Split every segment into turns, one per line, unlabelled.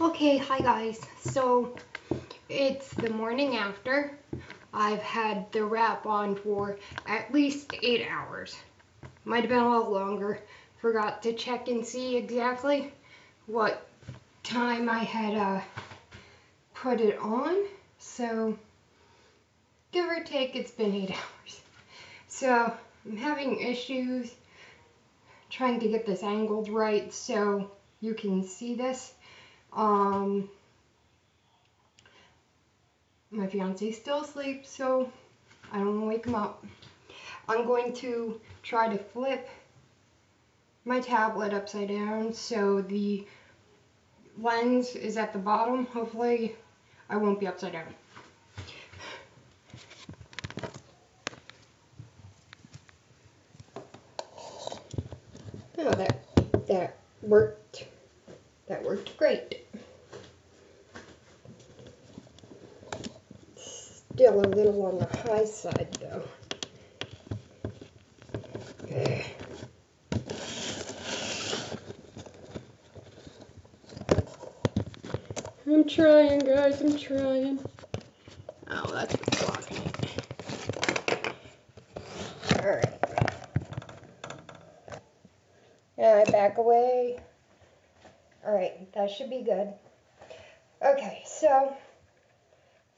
Okay, hi guys. So it's the morning after. I've had the wrap on for at least eight hours. Might have been a little longer. Forgot to check and see exactly what time I had uh, put it on. So give or take, it's been eight hours. So I'm having issues trying to get this angled right so you can see this. Um, my fiance's still asleep, so I don't want to wake him up. I'm going to try to flip my tablet upside down so the lens is at the bottom. Hopefully I won't be upside down. Oh, that, that worked. That worked great. Still a little on the high side though. Okay. I'm trying, guys. I'm trying. Oh, that's what's blocking it. Alright. Yeah, back away. Alright, that should be good. Okay, so,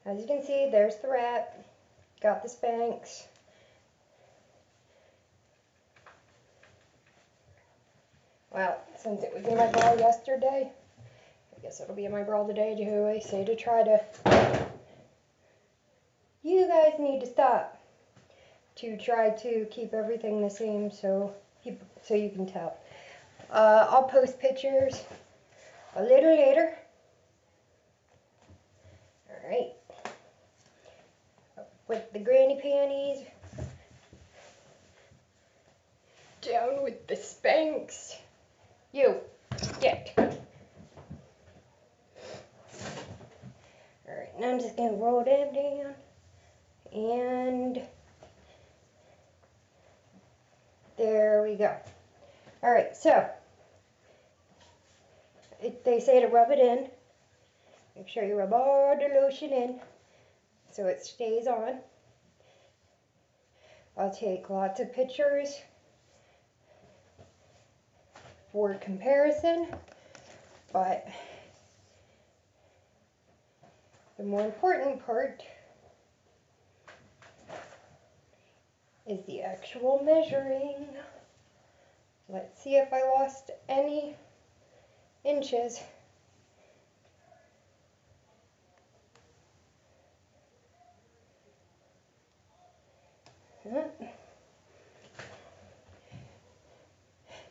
as you can see, there's the wrap. Got the Spanx. Well, since it was in my bra yesterday, I guess it'll be in my bra today too. I say to try to... You guys need to stop to try to keep everything the same so, so you can tell. Uh, I'll post pictures a little later. Alright. With the granny panties. Down with the Spanx. You, get. Alright, now I'm just going to roll them down. And there we go. Alright, so it, they say to rub it in. Make sure you rub all the lotion in so it stays on. I'll take lots of pictures for comparison, but the more important part is the actual measuring. Let's see if I lost any inches.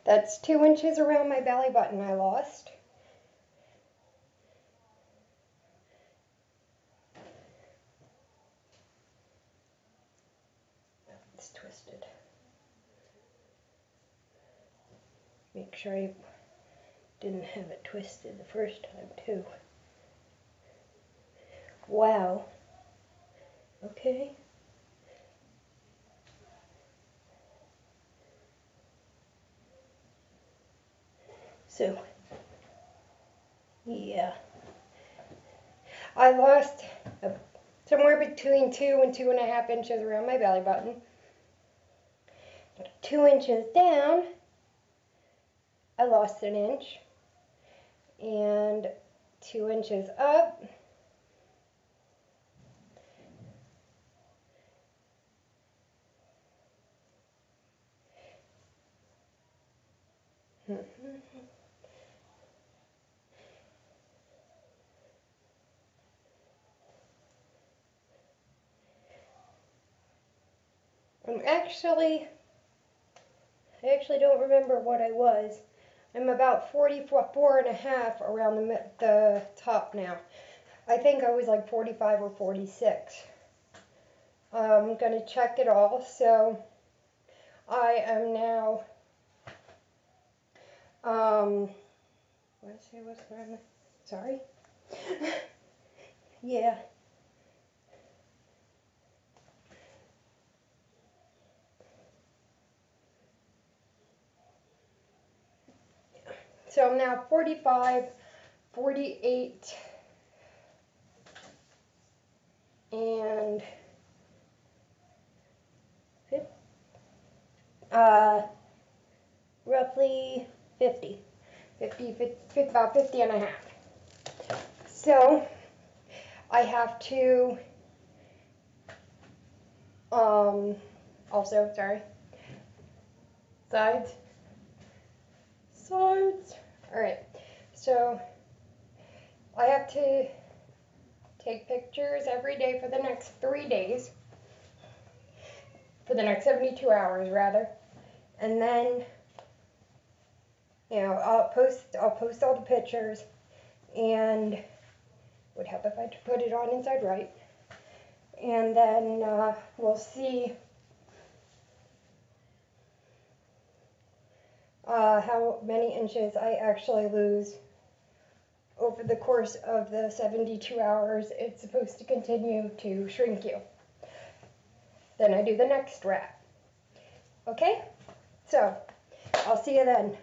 That's two inches around my belly button I lost. It's twisted. Make sure I didn't have it twisted the first time too. Wow. Okay. So, yeah. I lost a, somewhere between two and two and a half inches around my belly button. Two inches down, I lost an inch. And two inches up, hmm. I'm actually, I actually don't remember what I was. I'm about 44 and a half around the, the top now. I think I was like 45 or 46. I'm going to check it all. So I am now, um, let's what's around sorry. yeah. So I'm now 45 48 and uh, roughly 50. 50, 50, about 50 and a half. So I have to um also sorry sides sides all right so I have to take pictures every day for the next three days. For the next 72 hours rather. And then you know I'll post I'll post all the pictures and would help if I put it on inside right. And then uh, we'll see uh, how many inches I actually lose over the course of the 72 hours it's supposed to continue to shrink you. Then I do the next wrap. Okay? So, I'll see you then.